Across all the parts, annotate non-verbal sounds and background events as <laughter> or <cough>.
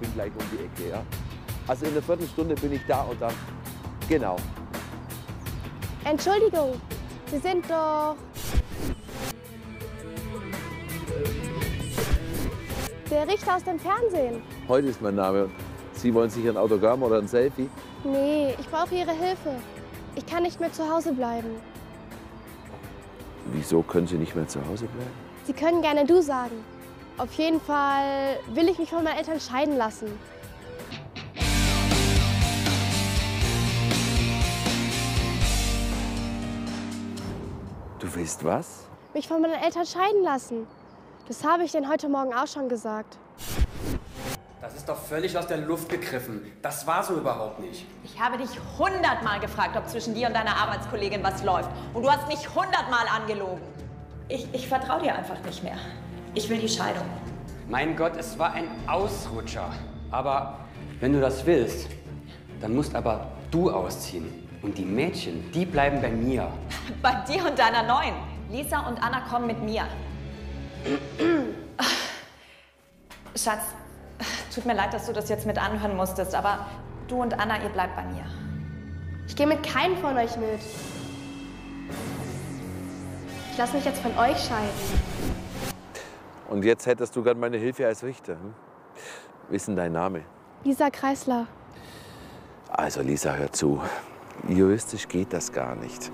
bin gleich um die Ecke, ja? Also in einer Viertelstunde bin ich da und dann, genau. Entschuldigung, Sie sind doch... Der Richter aus dem Fernsehen. Heute ist mein Name. Sie wollen sicher ein Autogramm oder ein Selfie? Nee, ich brauche Ihre Hilfe. Ich kann nicht mehr zu Hause bleiben. Wieso können Sie nicht mehr zu Hause bleiben? Sie können gerne du sagen. Auf jeden Fall will ich mich von meinen Eltern scheiden lassen. Du willst was? Mich von meinen Eltern scheiden lassen. Das habe ich denn heute Morgen auch schon gesagt. Das ist doch völlig aus der Luft gegriffen. Das war so überhaupt nicht. Ich habe dich hundertmal gefragt, ob zwischen dir und deiner Arbeitskollegin was läuft. Und du hast mich hundertmal angelogen. Ich, ich vertraue dir einfach nicht mehr. Ich will die Scheidung. Mein Gott, es war ein Ausrutscher. Aber wenn du das willst, dann musst aber du ausziehen. Und die Mädchen, die bleiben bei mir. <laughs> Bei dir und deiner Neuen. Lisa und Anna kommen mit mir. <clears throat> Schatz, tut mir leid, dass du das jetzt mit anhören musstest, aber du und Anna, ihr bleibt bei mir. Ich gehe mit keinem von euch mit. Ich lasse mich jetzt von euch scheiden. Und jetzt hättest du gern meine Hilfe als Richter. Hm? Wie ist denn dein Name? Lisa Kreisler. Also Lisa, hör zu. Juristisch geht das gar nicht.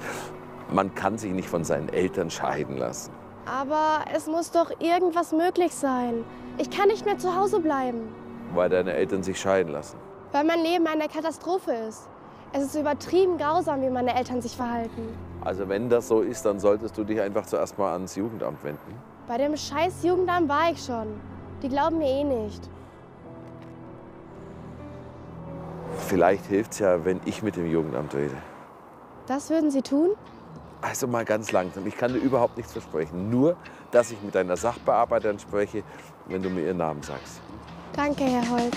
Man kann sich nicht von seinen Eltern scheiden lassen. Aber es muss doch irgendwas möglich sein. Ich kann nicht mehr zu Hause bleiben. Weil deine Eltern sich scheiden lassen. Weil mein Leben eine Katastrophe ist. Es ist übertrieben grausam, wie meine Eltern sich verhalten. Also wenn das so ist, dann solltest du dich einfach zuerst mal ans Jugendamt wenden. Bei dem scheiß Jugendamt war ich schon. Die glauben mir eh nicht. Vielleicht hilft es ja, wenn ich mit dem Jugendamt rede. Das würden Sie tun? Also mal ganz langsam. Ich kann dir überhaupt nichts versprechen. Nur, dass ich mit deiner Sachbearbeiterin spreche, wenn du mir ihren Namen sagst. Danke, Herr Holt.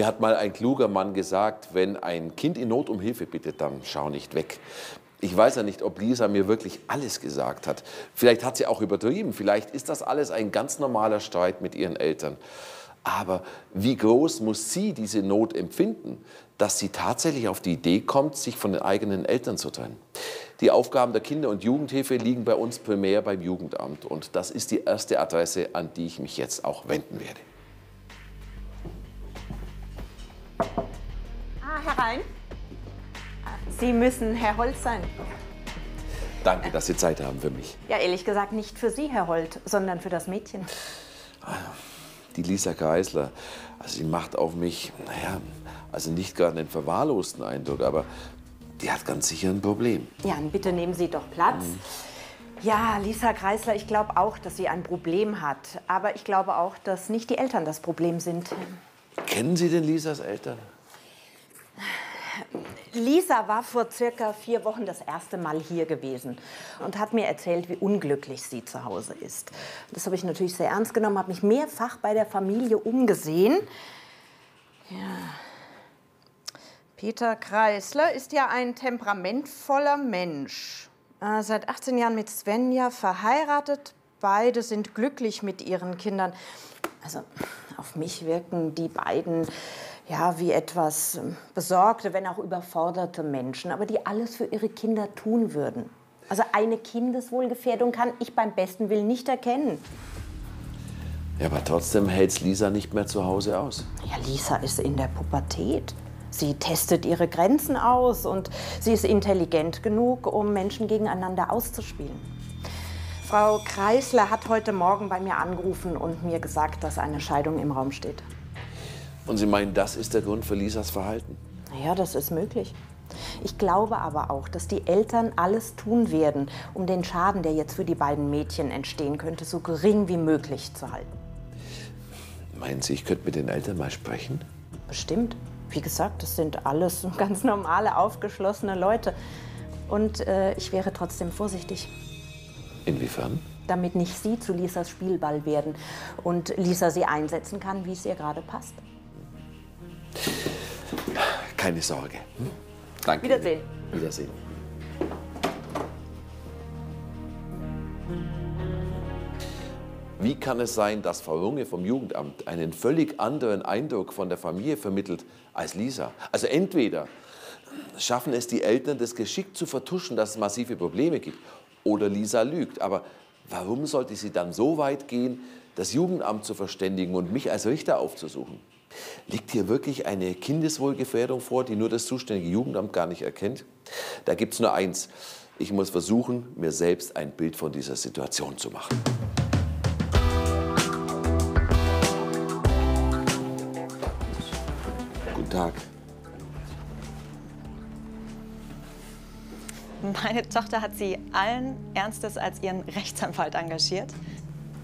Mir hat mal ein kluger Mann gesagt, wenn ein Kind in Not um Hilfe bittet, dann schau nicht weg. Ich weiß ja nicht, ob Lisa mir wirklich alles gesagt hat. Vielleicht hat sie auch übertrieben. Vielleicht ist das alles ein ganz normaler Streit mit ihren Eltern. Aber wie groß muss sie diese Not empfinden, dass sie tatsächlich auf die Idee kommt, sich von den eigenen Eltern zu trennen? Die Aufgaben der Kinder- und Jugendhilfe liegen bei uns primär beim Jugendamt. Und das ist die erste Adresse, an die ich mich jetzt auch wenden werde. Ah, herein. Sie müssen Herr Holt sein. Danke, dass Sie Zeit haben für mich. Ja, ehrlich gesagt nicht für Sie, Herr Holt, sondern für das Mädchen. Die Lisa Kreisler, also sie macht auf mich, naja, also nicht gerade einen verwahrlosten Eindruck, aber die hat ganz sicher ein Problem. Ja, bitte nehmen Sie doch Platz. Ja, Lisa Kreisler, ich glaube auch, dass sie ein Problem hat. Aber ich glaube auch, dass nicht die Eltern das Problem sind. Kennen Sie denn Lisas Eltern? Lisa war vor circa vier Wochen das erste Mal hier gewesen und hat mir erzählt, wie unglücklich sie zu Hause ist. Das habe ich natürlich sehr ernst genommen, habe mich mehrfach bei der Familie umgesehen. Ja. Peter Kreisler ist ja ein temperamentvoller Mensch. Äh, seit 18 Jahren mit Svenja verheiratet. Beide sind glücklich mit ihren Kindern. Also auf mich wirken die beiden ja wie etwas ähm, besorgte, wenn auch überforderte Menschen, aber die alles für ihre Kinder tun würden. Also eine Kindeswohlgefährdung kann ich beim besten Willen nicht erkennen. Ja, aber trotzdem hält's Lisa nicht mehr zu Hause aus. Ja, Lisa ist in der Pubertät. Sie testet ihre Grenzen aus und sie ist intelligent genug, um Menschen gegeneinander auszuspielen. Frau Kreisler hat heute Morgen bei mir angerufen und mir gesagt, dass eine Scheidung im Raum steht. Und Sie meinen, das ist der Grund für Lisas Verhalten? Ja, das ist möglich. Ich glaube aber auch, dass die Eltern alles tun werden, um den Schaden, der jetzt für die beiden Mädchen entstehen könnte, so gering wie möglich zu halten. Meinen Sie, ich könnte mit den Eltern mal sprechen? Bestimmt. Wie gesagt, das sind alles <laughs> ganz normale, aufgeschlossene Leute. Und äh, ich wäre trotzdem vorsichtig, Inwiefern? damit nicht Sie zu Lisas Spielball werden und Lisa Sie einsetzen kann, wie es ihr gerade passt. Keine Sorge. Hm? Danke. Wiedersehen. Wiedersehen. Wie kann es sein, dass Frau Runge vom Jugendamt einen völlig anderen Eindruck von der Familie vermittelt als Lisa? Also entweder schaffen es die Eltern, das geschickt zu vertuschen, dass es massive Probleme gibt, oder Lisa lügt. Aber warum sollte sie dann so weit gehen, das Jugendamt zu verständigen und mich als Richter aufzusuchen? Liegt hier wirklich eine Kindeswohlgefährdung vor, die nur das zuständige Jugendamt gar nicht erkennt? Da gibt es nur eins. Ich muss versuchen, mir selbst ein Bild von dieser Situation zu machen. Guten Tag. Meine Tochter hat Sie allen Ernstes als Ihren Rechtsanwalt engagiert.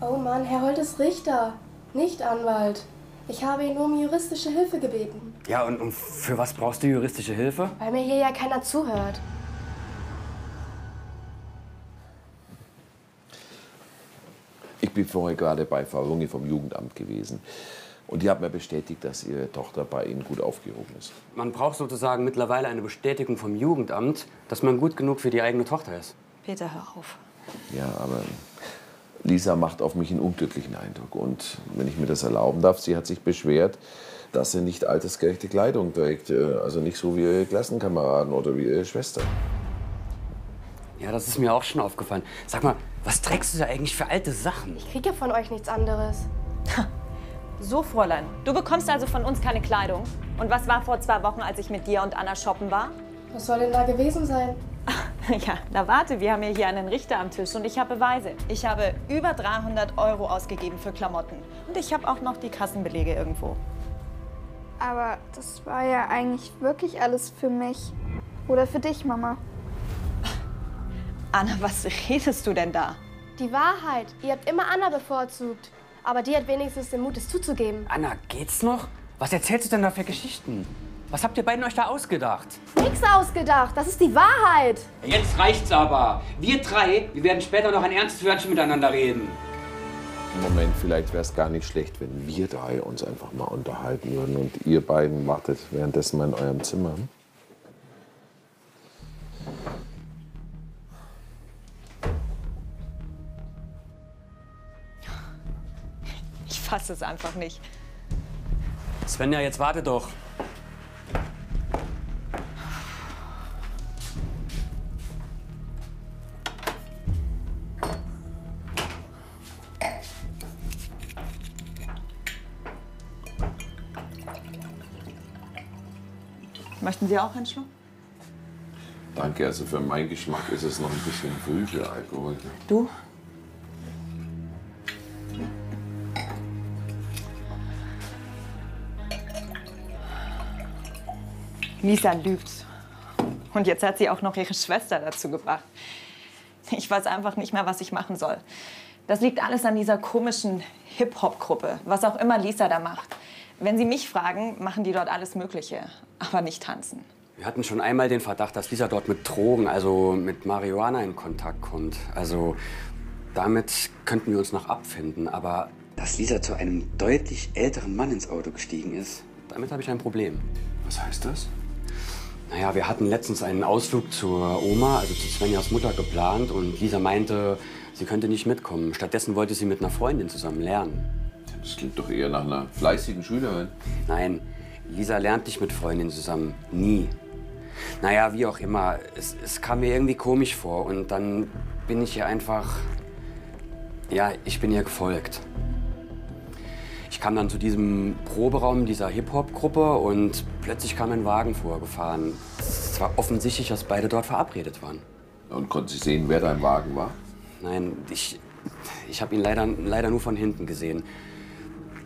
Oh Mann, Herr Holt ist Richter, nicht Anwalt. Ich habe ihn nur um juristische Hilfe gebeten, Ja, und, und für was brauchst du juristische Hilfe? weil mir hier ja keiner zuhört. Ich bin vorher gerade bei Frau Runge vom Jugendamt gewesen. Und die hat mir bestätigt, dass ihre Tochter bei Ihnen gut aufgehoben ist. Man braucht sozusagen mittlerweile eine Bestätigung vom Jugendamt, dass man gut genug für die eigene Tochter ist. Peter, hör auf. Ja, aber Lisa macht auf mich einen unglücklichen Eindruck. Und wenn ich mir das erlauben darf, sie hat sich beschwert, dass sie nicht altersgerechte Kleidung trägt. Äh, Also nicht so wie ihre Klassenkameraden oder wie ihre Schwester. Ja, das ist mir auch schon aufgefallen. Sag mal, was trägst du da eigentlich für alte Sachen? Ich kriege ja von euch nichts anderes. So, Fräulein, du bekommst also von uns keine Kleidung. Und was war vor zwei Wochen, als ich mit dir und Anna shoppen war? Was soll denn da gewesen sein? <laughs> Ja, na warte, wir haben ja hier einen Richter am Tisch und ich habe Beweise. Ich habe über 300 Euro ausgegeben für Klamotten. Und ich habe auch noch die Kassenbelege irgendwo. Aber das war ja eigentlich wirklich alles für mich. Oder für dich, Mama. Anna, was redest du denn da? Die Wahrheit. Ihr habt immer Anna bevorzugt. Aber die hat wenigstens den Mut, es zuzugeben. Anna, geht's noch? Was erzählst du denn da für Geschichten? Was habt ihr beiden euch da ausgedacht? Nix ausgedacht. Das ist die Wahrheit. Jetzt reicht's aber. Wir drei, wir werden später noch ein ernstes Wörtchen miteinander reden. Moment, vielleicht wäre es gar nicht schlecht, wenn wir drei uns einfach mal unterhalten würden und ihr beiden wartet währenddessen mal in eurem Zimmer. Ich fasse es einfach nicht. Svenja, jetzt warte doch. Möchten Sie auch einen Schluck? Danke, also für meinen Geschmack ist es noch ein bisschen früh für Alkohol. Du? Lisa lügt. Und jetzt hat sie auch noch ihre Schwester dazu gebracht. Ich weiß einfach nicht mehr, was ich machen soll. Das liegt alles an dieser komischen Hip-Hop-Gruppe, was auch immer Lisa da macht. Wenn Sie mich fragen, machen die dort alles Mögliche, aber nicht tanzen. Wir hatten schon einmal den Verdacht, dass Lisa dort mit Drogen, also mit Marihuana in Kontakt kommt. Also damit könnten wir uns noch abfinden. Aber dass Lisa zu einem deutlich älteren Mann ins Auto gestiegen ist, damit habe ich ein Problem. Was heißt das? Naja, wir hatten letztens einen Ausflug zur Oma, also zu Svenjas Mutter, geplant. Und Lisa meinte, sie könnte nicht mitkommen. Stattdessen wollte sie mit einer Freundin zusammen lernen. Das klingt doch eher nach einer fleißigen Schülerin. Nein, Lisa lernt nicht mit Freundinnen zusammen. Nie. Naja, wie auch immer. Es, es kam mir irgendwie komisch vor. Und dann bin ich ihr einfach. Ja, ich bin ihr gefolgt. Ich kam dann zu diesem Proberaum dieser Hip-Hop-Gruppe und plötzlich kam ein Wagen vorgefahren. Es war offensichtlich, dass beide dort verabredet waren. Und konnten Sie sehen, wer da im Wagen war? Nein, ich, ich habe ihn leider, leider nur von hinten gesehen.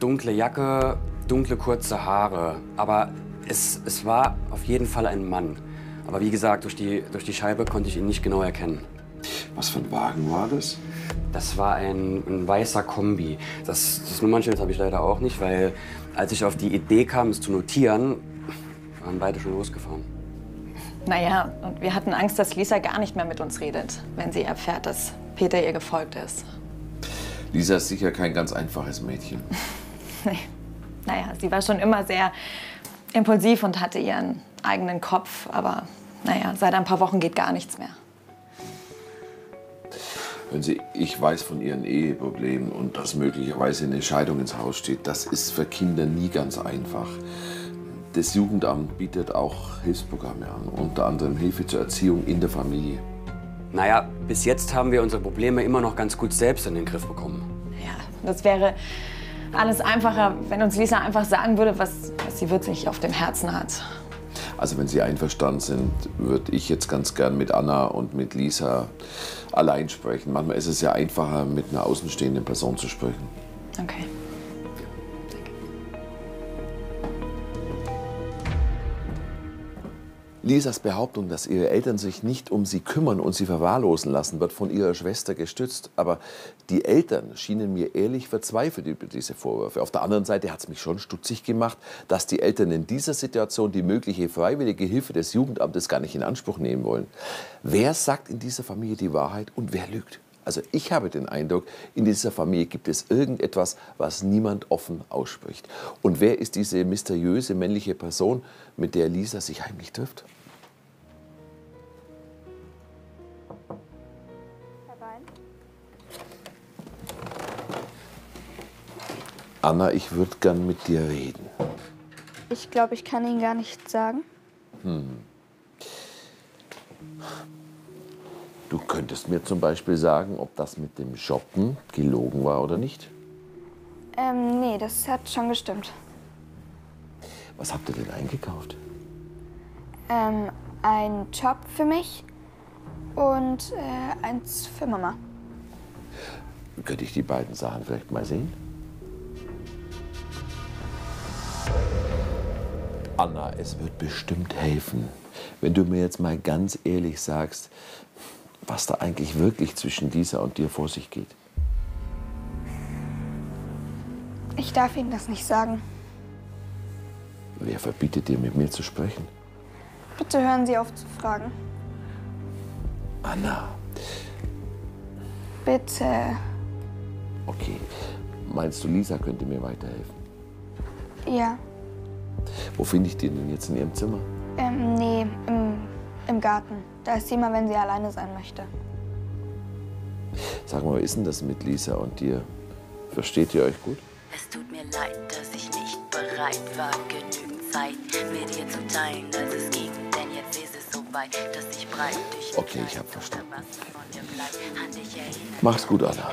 Dunkle Jacke, dunkle kurze Haare. Aber es, es war auf jeden Fall ein Mann. Aber wie gesagt, durch die, durch die Scheibe konnte ich ihn nicht genau erkennen. Was für ein Wagen war das? Das war ein, ein weißer Kombi. Das, das Nummernschild habe ich leider auch nicht, weil als ich auf die Idee kam, es zu notieren, waren beide schon losgefahren. Naja, und wir hatten Angst, dass Lisa gar nicht mehr mit uns redet, wenn sie erfährt, dass Peter ihr gefolgt ist. Lisa ist sicher kein ganz einfaches Mädchen. <laughs> <laughs> Nee. Naja, sie war schon immer sehr impulsiv und hatte ihren eigenen Kopf. Aber naja, seit ein paar Wochen geht gar nichts mehr. Hören Sie, ich weiß von Ihren Eheproblemen und dass möglicherweise eine Scheidung ins Haus steht. Das ist für Kinder nie ganz einfach. Das Jugendamt bietet auch Hilfsprogramme an, unter anderem Hilfe zur Erziehung in der Familie. Naja, bis jetzt haben wir unsere Probleme immer noch ganz gut selbst in den Griff bekommen. Ja, das wäre alles einfacher, wenn uns Lisa einfach sagen würde, was, was sie wirklich auf dem Herzen hat. Also wenn Sie einverstanden sind, würde ich jetzt ganz gern mit Anna und mit Lisa allein sprechen. Manchmal ist es ja einfacher, mit einer außenstehenden Person zu sprechen. Okay. Lisas Behauptung, dass ihre Eltern sich nicht um sie kümmern und sie verwahrlosen lassen, wird von ihrer Schwester gestützt. Aber die Eltern schienen mir ehrlich verzweifelt über diese Vorwürfe. Auf der anderen Seite hat es mich schon stutzig gemacht, dass die Eltern in dieser Situation die mögliche freiwillige Hilfe des Jugendamtes gar nicht in Anspruch nehmen wollen. Wer sagt in dieser Familie die Wahrheit und wer lügt? Also ich habe den Eindruck, in dieser Familie gibt es irgendetwas, was niemand offen ausspricht. Und wer ist diese mysteriöse männliche Person, mit der Lisa sich heimlich trifft? Anna, ich würde gern mit dir reden. Ich glaube, ich kann Ihnen gar nichts sagen. Du könntest mir zum Beispiel sagen, ob das mit dem Shoppen gelogen war oder nicht. Ähm, nee, das hat schon gestimmt. Was habt ihr denn eingekauft? Ähm, ein Job für mich und äh, eins für Mama. Könnte ich die beiden Sachen vielleicht mal sehen? Anna, es wird bestimmt helfen, wenn du mir jetzt mal ganz ehrlich sagst, was da eigentlich wirklich zwischen Lisa und dir vor sich geht. Ich darf Ihnen das nicht sagen. Wer verbietet dir, mit mir zu sprechen? Bitte hören Sie auf zu fragen. Anna, Bitte. okay. Meinst du, Lisa könnte mir weiterhelfen? Ja. Wo finde ich die denn jetzt in ihrem Zimmer? Ähm, nee, im, im Garten. Da ist sie immer, wenn sie alleine sein möchte. Sag mal, wie ist denn das mit Lisa und dir? Versteht ihr euch gut? Es tut mir leid, dass ich nicht bereit war, genügend Zeit mit dir zu teilen, als es ging. Denn jetzt ist es so weit, dass ich breit dich Okay, ich hab verstanden. Was von dir bleibt, an dich erinnern, Mach's gut, Anna.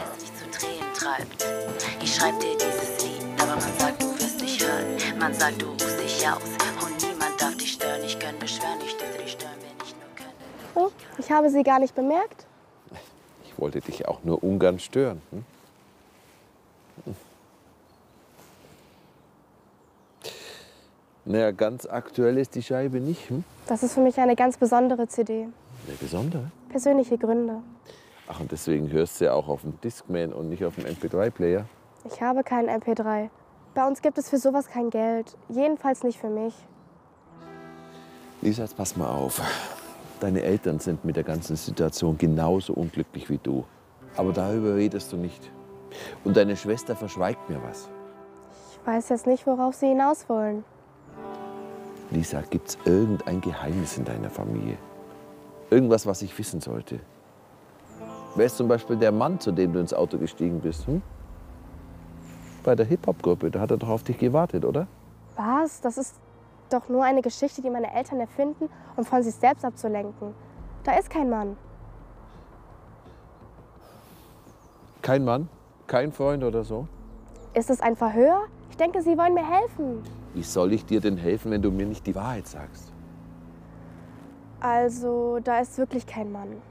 Ich schreib dir dieses Lied, aber man sagt, du wirst dich hören. Man sagt, du ruhst dich aus und niemand darf dich stören. Ich kann beschweren, ich ich habe Sie gar nicht bemerkt. Ich wollte dich auch nur ungern stören. Hm? Naja, ganz aktuell ist die Scheibe nicht. Hm? Das ist für mich eine ganz besondere CD. Eine besondere. Persönliche Gründe. Ach, und deswegen hörst du ja auch auf dem Discman und nicht auf dem MP3-Player. Ich habe keinen MP3. Bei uns gibt es für sowas kein Geld. Jedenfalls nicht für mich. Lisa, jetzt pass mal auf. Deine Eltern sind mit der ganzen Situation genauso unglücklich wie du. Aber darüber redest du nicht. Und deine Schwester verschweigt mir was. Ich weiß jetzt nicht, worauf Sie hinaus wollen. Lisa, gibt's irgendein Geheimnis in deiner Familie? Irgendwas, was ich wissen sollte? Wer ist zum Beispiel der Mann, zu dem du ins Auto gestiegen bist? Hm? Bei der Hip-Hop-Gruppe, da hat er doch auf dich gewartet, oder? Was? Das ist doch nur eine Geschichte, die meine Eltern erfinden, um von sich selbst abzulenken. Da ist kein Mann. Kein Mann? Kein Freund oder so? Ist es ein Verhör? Ich denke, Sie wollen mir helfen. Wie soll ich dir denn helfen, wenn du mir nicht die Wahrheit sagst? Also, da ist wirklich kein Mann.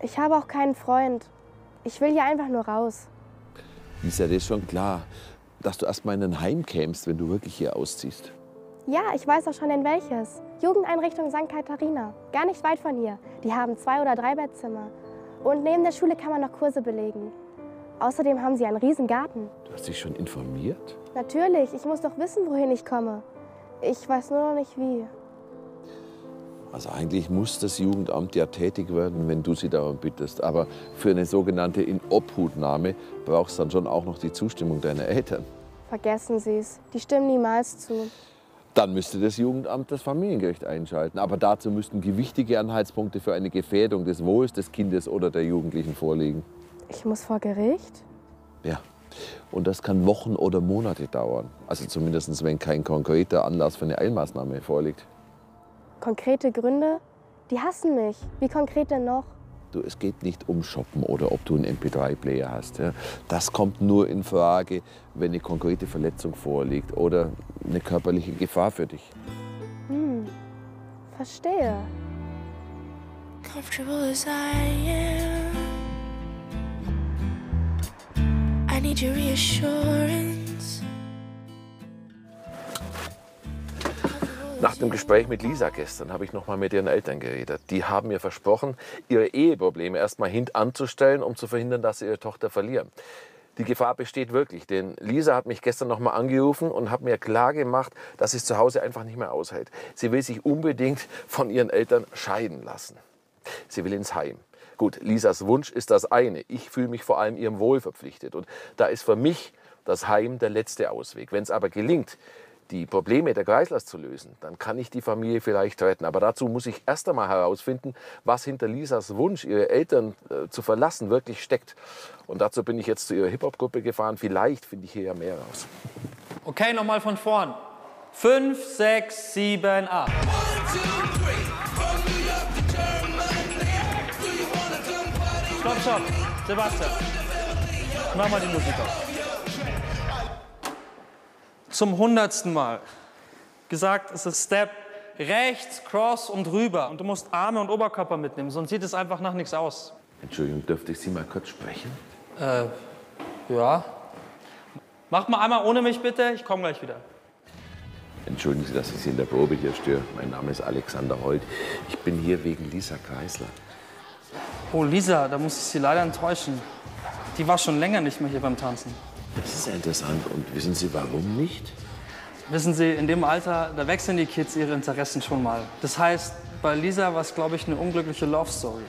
Ich habe auch keinen Freund. Ich will hier einfach nur raus. Lisa, dir ist schon klar, dass du erst mal in ein Heim kämst, wenn du wirklich hier ausziehst. Ja, ich weiß auch schon in welches. Jugendeinrichtung St. Katharina. Gar nicht weit von hier. Die haben zwei oder drei Bettzimmer. Und neben der Schule kann man noch Kurse belegen. Außerdem haben sie einen riesen Garten. Du hast dich schon informiert? Natürlich, ich muss doch wissen, wohin ich komme. Ich weiß nur noch nicht wie. Also eigentlich muss das Jugendamt ja tätig werden, wenn du sie darum bittest. Aber für eine sogenannte Inobhutnahme brauchst du dann schon auch noch die Zustimmung deiner Eltern. Vergessen Sie es. Die stimmen niemals zu. Dann müsste das Jugendamt das Familiengericht einschalten. Aber dazu müssten gewichtige Anhaltspunkte für eine Gefährdung des Wohls des Kindes oder der Jugendlichen vorliegen. Ich muss vor Gericht? Ja. Und das kann Wochen oder Monate dauern. Also zumindest, wenn kein konkreter Anlass für eine Eilmaßnahme vorliegt. Konkrete Gründe? Die hassen mich. Wie konkret denn noch? Du, es geht nicht um Shoppen oder ob du einen MP3-Player hast. Ja. Das kommt nur in Frage, wenn eine konkrete Verletzung vorliegt oder eine körperliche Gefahr für dich. Hm, verstehe. comfortable as I am. I need your reassurance. Nach dem Gespräch mit Lisa gestern habe ich noch mal mit ihren Eltern geredet. Die haben mir versprochen, ihre Eheprobleme erstmal hintanzustellen, um zu verhindern, dass sie ihre Tochter verlieren. Die Gefahr besteht wirklich, denn Lisa hat mich gestern noch mal angerufen und hat mir klar gemacht, dass sie es zu Hause einfach nicht mehr aushält. Sie will sich unbedingt von ihren Eltern scheiden lassen. Sie will ins Heim. Gut, Lisas Wunsch ist das eine. Ich fühle mich vor allem ihrem Wohl verpflichtet. Und da ist für mich das Heim der letzte Ausweg. Wenn es aber gelingt, die Probleme der Kreislers zu lösen, dann kann ich die Familie vielleicht retten. Aber dazu muss ich erst einmal herausfinden, was hinter Lisas Wunsch, ihre Eltern äh, zu verlassen, wirklich steckt. Und dazu bin ich jetzt zu ihrer Hip-Hop-Gruppe gefahren. Vielleicht finde ich hier ja mehr raus. Okay, nochmal von vorn. Fünf, sechs, sieben, acht. Stopp, stopp. Sebastian, mach mal die Musik auf. Zum hundertsten Mal gesagt, es ist Step rechts, Cross und rüber. Und du musst Arme und Oberkörper mitnehmen, sonst sieht es einfach nach nichts aus. Entschuldigung, dürfte ich Sie mal kurz sprechen? Äh, ja. Mach mal einmal ohne mich bitte, ich komme gleich wieder. Entschuldigen Sie, dass ich Sie in der Probe hier störe. Mein Name ist Alexander Holt. Ich bin hier wegen Lisa Kreisler. Oh, Lisa, da muss ich Sie leider enttäuschen. Die war schon länger nicht mehr hier beim Tanzen. Das ist ja interessant. Und wissen Sie, warum nicht? Wissen Sie, in dem Alter, da wechseln die Kids ihre Interessen schon mal. Das heißt, bei Lisa war es, glaube ich, eine unglückliche Love Story.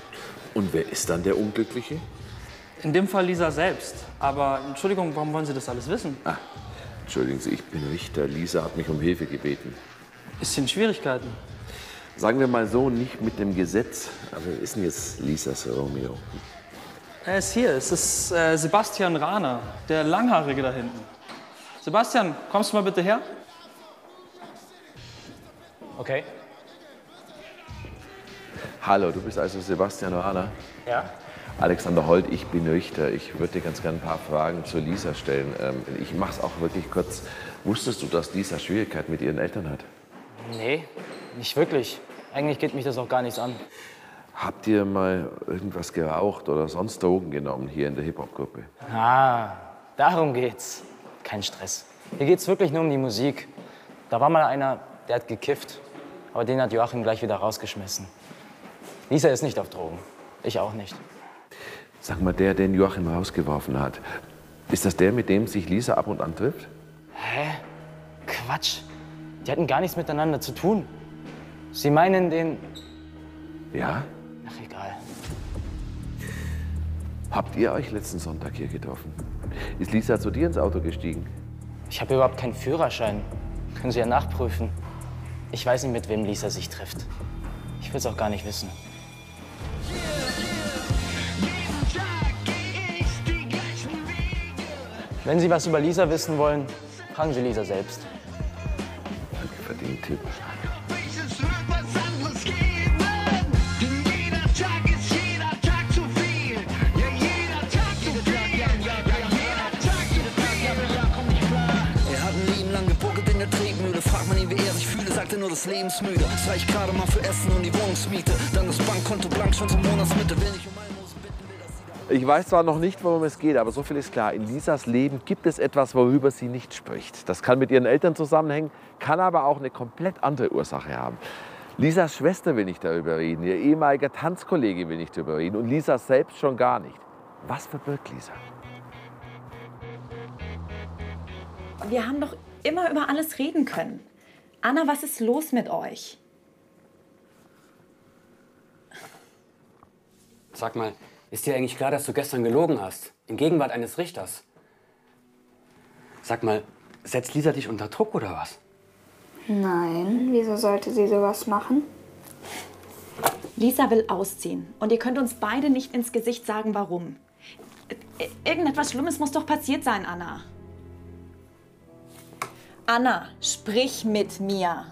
Und wer ist dann der Unglückliche? In dem Fall Lisa selbst. Aber Entschuldigung, warum wollen Sie das alles wissen? Ah, entschuldigen Sie, ich bin Richter. Lisa hat mich um Hilfe gebeten. Ist sie in Schwierigkeiten? Sagen wir mal so, nicht mit dem Gesetz. Aber wer ist denn jetzt Lisas Romeo? Er ist hier. Es ist äh, Sebastian Rahner, der Langhaarige da hinten. Sebastian, kommst du mal bitte her? Okay. Hallo, du bist also Sebastian Rahner? Ja? Alexander Holt, ich bin Richter. Ich würde dir ganz gerne ein paar Fragen zu Lisa stellen. Ähm, ich mache es auch wirklich kurz. Wusstest du, dass Lisa Schwierigkeiten mit ihren Eltern hat? Nee, nicht wirklich. Eigentlich geht mich das auch gar nichts an. Habt ihr mal irgendwas geraucht oder sonst Drogen genommen hier in der Hip-Hop-Gruppe? Ah, darum geht's. Kein Stress. Hier geht's wirklich nur um die Musik. Da war mal einer, der hat gekifft. Aber den hat Joachim gleich wieder rausgeschmissen. Lisa ist nicht auf Drogen. Ich auch nicht. Sag mal, der, den Joachim rausgeworfen hat, ist das der, mit dem sich Lisa ab und an trifft? Hä? Quatsch. Die hatten gar nichts miteinander zu tun. Sie meinen den. Ja? Habt ihr euch letzten Sonntag hier getroffen? Ist Lisa zu dir ins Auto gestiegen? Ich habe überhaupt keinen Führerschein. Können Sie ja nachprüfen. Ich weiß nicht, mit wem Lisa sich trifft. Ich will es auch gar nicht wissen. Wenn Sie was über Lisa wissen wollen, fragen Sie Lisa selbst. Danke für den Tipp. Nur das Lebensmüde. Es reicht gerade mal für Essen und die Wohnungsmiete. Dann das Bankkonto blank schon zur Monatsmitte. Will nicht um Almosen bitten, will das sie Ich weiß zwar noch nicht, worum es geht, aber so viel ist klar. In Lisas Leben gibt es etwas, worüber sie nicht spricht. Das kann mit ihren Eltern zusammenhängen, kann aber auch eine komplett andere Ursache haben. Lisas Schwester will nicht darüber reden, ihr ehemaliger Tanzkollege will nicht darüber reden und Lisa selbst schon gar nicht. Was verbirgt Lisa? Wir haben doch immer über alles reden können. Anna, was ist los mit euch? Sag mal, ist dir eigentlich klar, dass du gestern gelogen hast? In Gegenwart eines Richters? Sag mal, setzt Lisa dich unter Druck oder was? Nein, wieso sollte sie sowas machen? Lisa will ausziehen und ihr könnt uns beide nicht ins Gesicht sagen, warum. I- Irgendetwas Schlimmes muss doch passiert sein, Anna. Anna, sprich mit mir.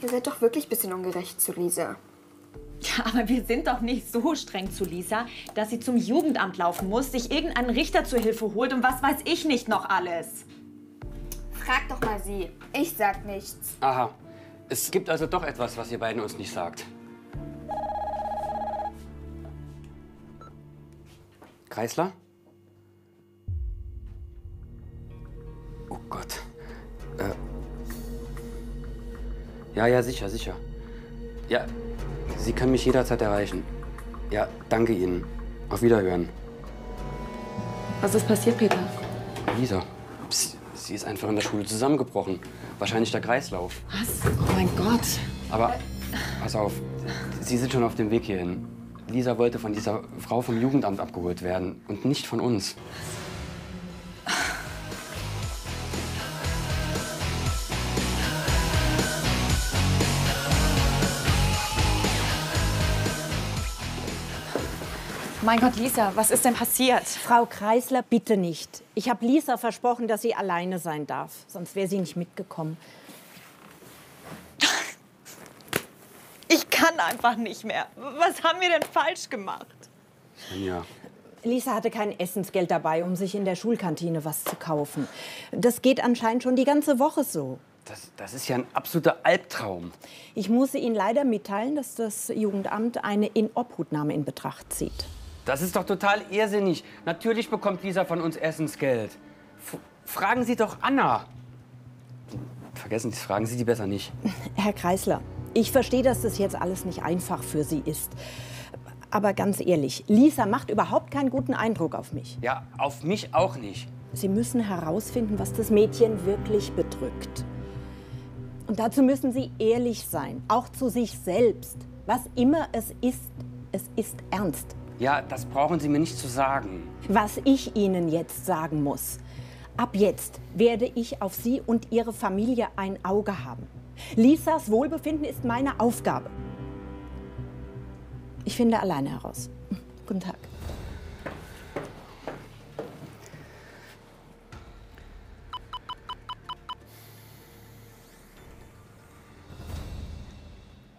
Ihr seid doch wirklich ein bisschen ungerecht zu Lisa. Ja, aber wir sind doch nicht so streng zu Lisa, dass sie zum Jugendamt laufen muss, sich irgendeinen Richter zur Hilfe holt und was weiß ich nicht noch alles. Frag doch mal sie. Ich sag nichts. Aha. Es gibt also doch etwas, was ihr beiden uns nicht sagt. Kreisler? Ja, ja, sicher, sicher. Ja, Sie können mich jederzeit erreichen. Ja, danke Ihnen. Auf Wiederhören. Was ist passiert, Peter? Lisa. Sie, sie ist einfach in der Schule zusammengebrochen. Wahrscheinlich der Kreislauf. Was? Oh mein Gott. Aber pass auf, Sie sind schon auf dem Weg hierhin. Lisa wollte von dieser Frau vom Jugendamt abgeholt werden und nicht von uns. Mein Gott, Lisa, was ist denn passiert? Frau Kreisler, bitte nicht. Ich habe Lisa versprochen, dass sie alleine sein darf. Sonst wäre sie nicht mitgekommen. <laughs> Ich kann einfach nicht mehr. Was haben wir denn falsch gemacht? Svenja, Lisa hatte kein Essensgeld dabei, um sich in der Schulkantine was zu kaufen. Das geht anscheinend schon die ganze Woche so. das, das ist ja ein absoluter Albtraum. Ich muss Ihnen leider mitteilen, dass das Jugendamt eine Inobhutnahme in Betracht zieht. Das ist doch total irrsinnig. Natürlich bekommt Lisa von uns Essensgeld. F fragen Sie doch Anna. Vergessen Sie es, fragen Sie die besser nicht. <laughs> Herr Kreisler, ich verstehe, dass das jetzt alles nicht einfach für Sie ist. Aber ganz ehrlich, Lisa macht überhaupt keinen guten Eindruck auf mich. Ja, auf mich auch nicht. Sie müssen herausfinden, was das Mädchen wirklich bedrückt. Und dazu müssen Sie ehrlich sein, auch zu sich selbst. Was immer es ist, es ist ernst. Ja, das brauchen Sie mir nicht zu sagen. Was ich Ihnen jetzt sagen muss. Ab jetzt werde ich auf Sie und Ihre Familie ein Auge haben. Lisas Wohlbefinden ist meine Aufgabe. Ich finde alleine heraus. <laughs> Guten Tag.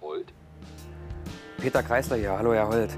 Holt? Peter Kreisler hier. Hallo, Herr Holt.